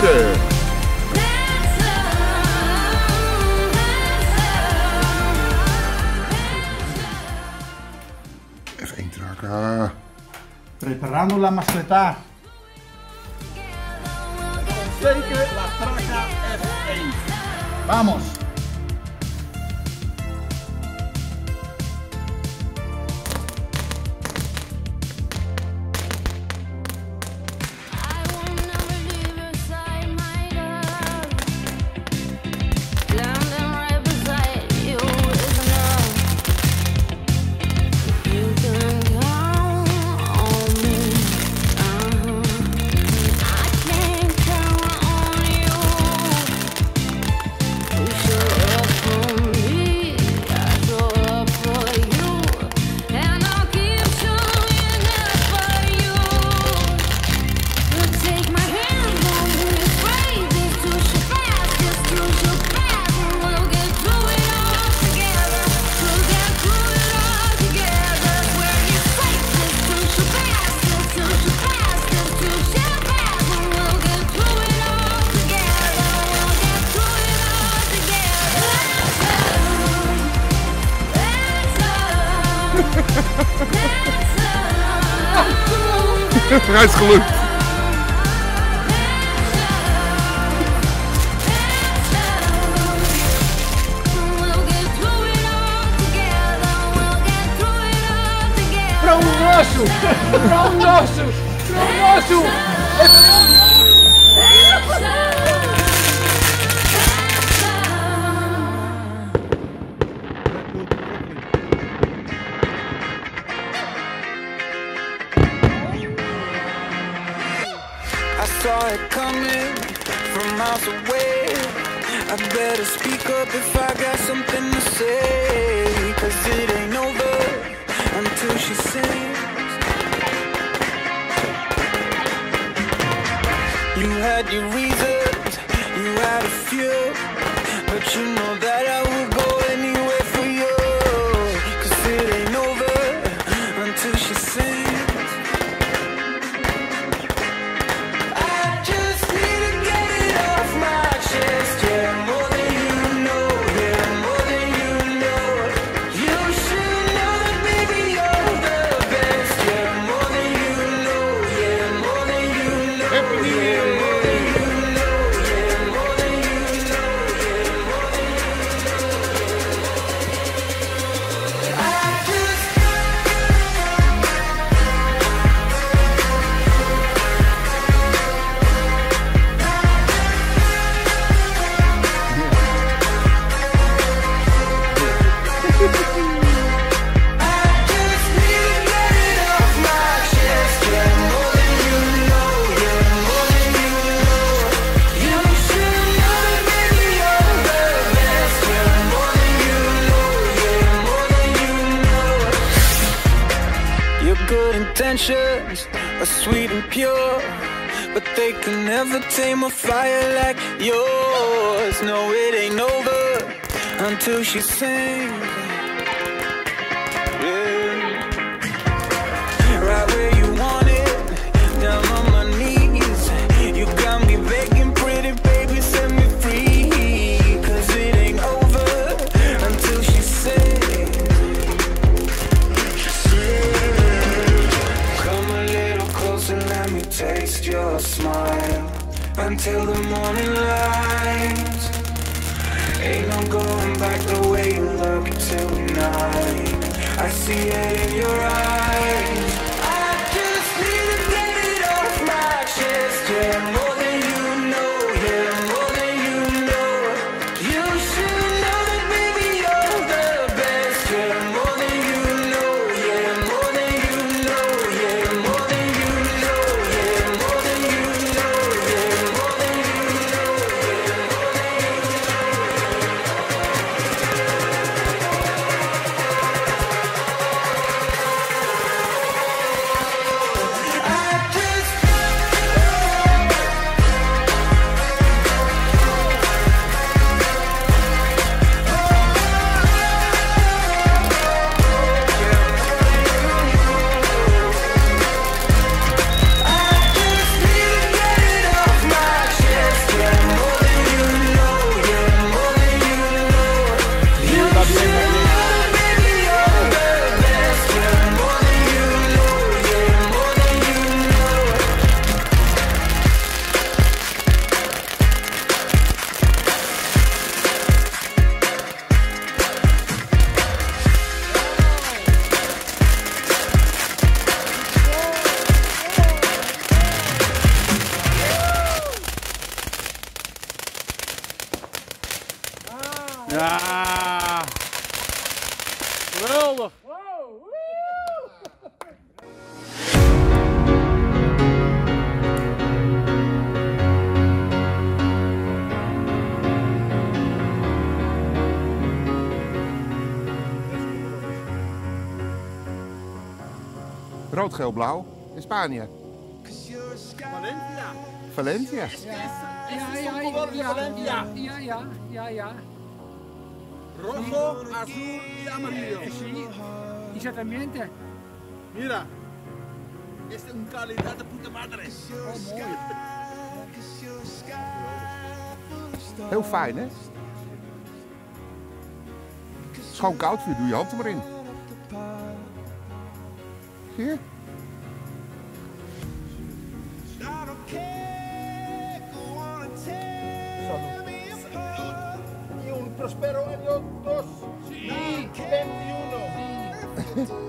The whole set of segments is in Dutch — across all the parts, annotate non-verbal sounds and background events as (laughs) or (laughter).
aire. Entra acá. Preparando la maceta. La traca Vamos. Reis Club. Para o nosso! Para o nosso! Para o nosso! Para o nosso! it coming from miles away. I better speak up if I got something to say. Cause it ain't over until she sings. You had your reasons, you had a few, but you know that I intentions are sweet and pure, but they can never tame a fire like yours. No, it ain't over until she sings. taste your smile until the morning light. Ain't no going back the way you look tonight. I see it in your eyes. I just need to get it off my chest. Yeah. Rood, geel, blauw in Spanje. Valencia. Valencia. Ja, ja, Valencia. ja, ja, ja, ja. Rojo, azul y amarillo. Sí, exactamente. Mira. Es un calidad de puta madre. Oh, mooi. Heel fijn, hè? Schoon koud vuur, doe je hand er maar in. Zie je? Y un prospero (laughs) año 2. Sí. 21.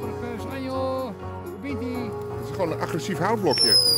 Propus, ajo, Binti. Het is gewoon een agressief houtblokje.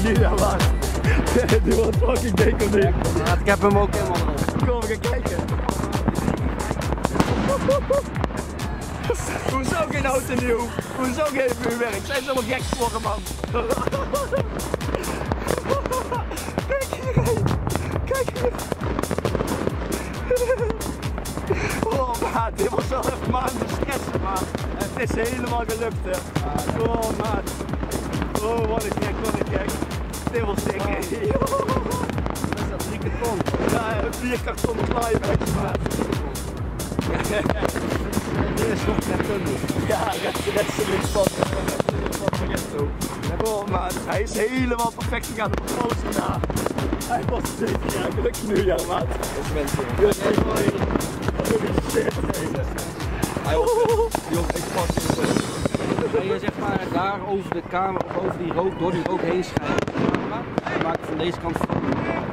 (laughs) Gelukkig nieuwjaar, man. (laughs) Die wordt fucking dik of niet? Ja, ik heb hem ook helemaal erop. Kom, we gaan kijken. (laughs) Hoezo geen auto nieuw? Hoezo geen vuurwerk? Zijn ze allemaal gek geworden, man? Kijk hierheen. Kijk hier. Oh, maat. Dit was wel even maanden stressen, man. Het is helemaal gelukt, hè. Oh, maat. Oh, wat wat een was dik, hè. Dat is dat drie karton. Ja, vier kartonnen plaaibekje, maat. Dit is nog karton. Ja, rechts, rechts en links van. Oh man, hij is helemaal perfect gegaan op de post na. Hij was zeker, ja, gelukkig nieuwjaar maat. Dat is mensen. Shit. Hij was pak het. En je zeg maar daar over de kamer of over die rook, door die rook heen schijnen. and these come from?